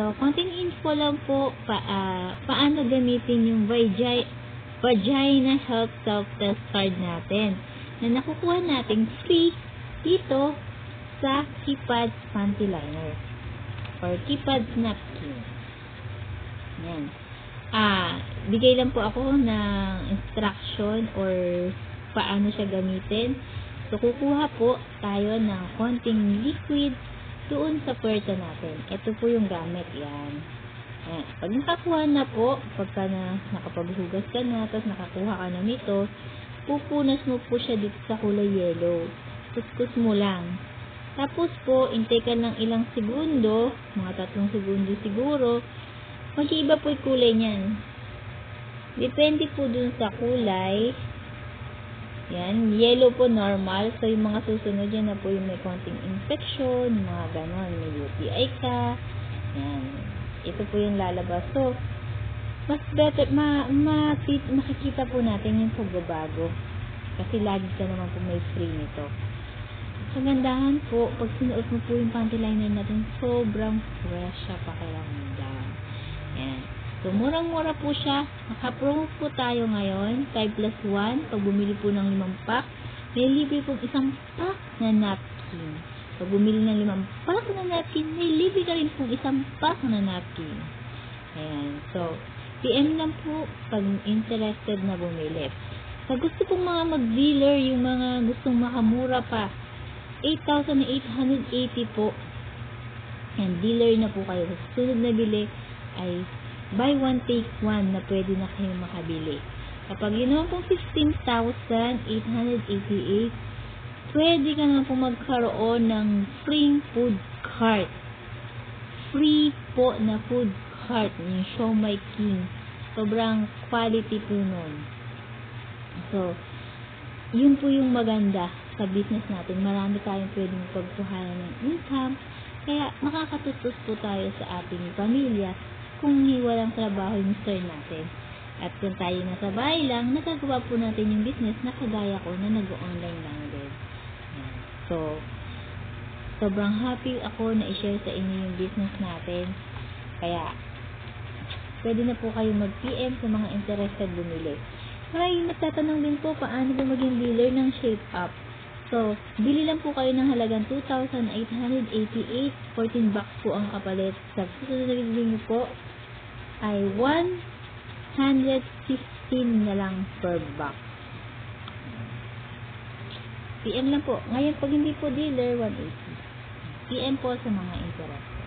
So, konting info lang po pa, ah, paano gamitin yung vagi vagina health self-test card natin na nakukuha natin free dito sa Keypads Panty Liner or Keypads Napkin. Yan. Ah, bigay lang po ako ng instruction or paano siya gamitin. So, kukuha po tayo ng konting liquid doon sa puwerta natin. Ito po yung gamit. Yan. Ayan. Pag nakakuha na po, pagka na nakapaghugas ka na, tapos nakakuha ka na nito, pupunas mo po siya dito sa kulay yellow. Kuskus mo lang. Tapos po, intay ka ng ilang segundo, mga tatlong segundo siguro, mag-iiba po yung kulay niyan. Depende po dun sa kulay. Yan, yellow po normal. So, yung mga susunod yan na po yung may konting infection, mga ganon, may UTI ka. Yan. Ito po yung lalabas. So, mas better, ma, ma, makikita po natin yung pagbabago. Kasi lagi ka naman po may free nito. Kagandahan po, pag sinuot mo po yung panty liner natin, sobrang fresh siya pakiramdam. Yan. So, murang-mura po siya. Naka-promo po tayo ngayon. 5 plus 1. Pag bumili po ng 5 pack, may libre pong isang pack na napkin. Pag bumili ng 5 pack na napkin, may libre ka rin pong isang pack na napkin. Ayan. So, PM lang po pag interested na bumili. Sa gusto pong mga mag-dealer, yung mga gustong makamura pa, 8,880 po. Yan, dealer na po kayo. Sa susunod na bili ay buy one take one na pwede na kayong makabili. Kapag naman pong 15,888, pwede ka na po magkaroon ng free food cart. Free po na food cart yung Show My King. Sobrang quality po nun. So, yun po yung maganda sa business natin. Marami tayong pwedeng pagkuhanan ng income. Kaya makakatutos po tayo sa ating pamilya kung walang trabaho yung mister natin. At kung tayo nasa bahay lang, nagagawa po natin yung business na kagaya ko na nag-online lang din. So, sobrang happy ako na i-share sa inyo yung business natin. Kaya, pwede na po kayo mag-PM sa mga interested bumili. Maraming nagtatanong din po paano po maging dealer ng Shape Up. So, bili lang po kayo ng halagang 2,888. 14 bucks po ang kapalit. Sa susunod na po ay 115 na lang per box. PM lang po. Ngayon, pag hindi po dealer, 180. PM po sa mga interest.